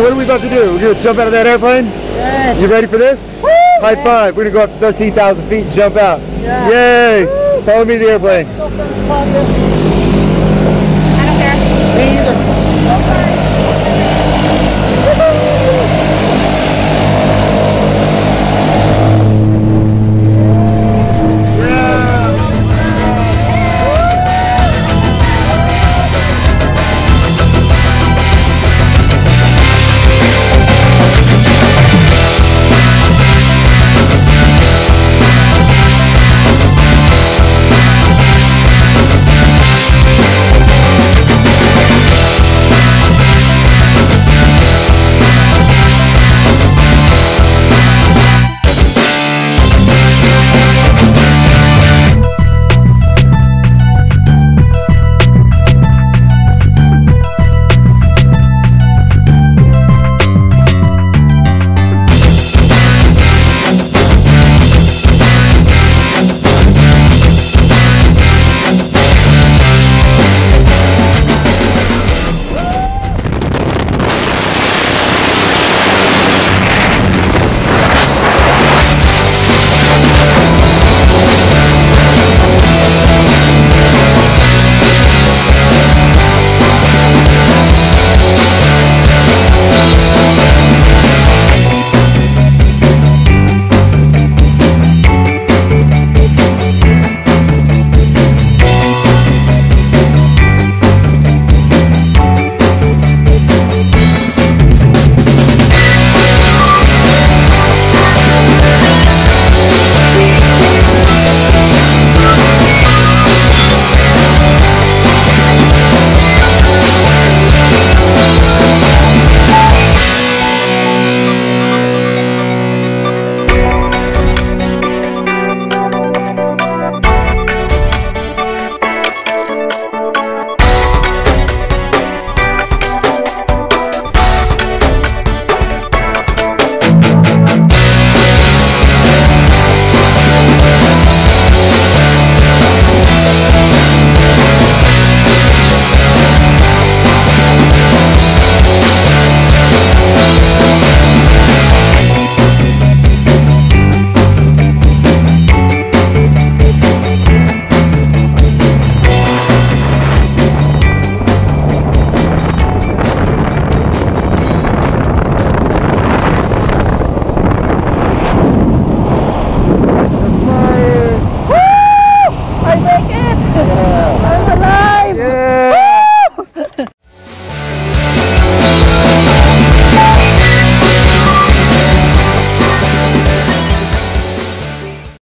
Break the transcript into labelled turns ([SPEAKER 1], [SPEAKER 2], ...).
[SPEAKER 1] So what are we about to do? We're gonna jump out of that airplane?
[SPEAKER 2] Yes.
[SPEAKER 1] You ready for this? Woo, High five. We're gonna go up to 13,000 feet and jump out.
[SPEAKER 2] Yeah.
[SPEAKER 1] Yay! Woo. Follow me to the airplane.
[SPEAKER 2] I don't care.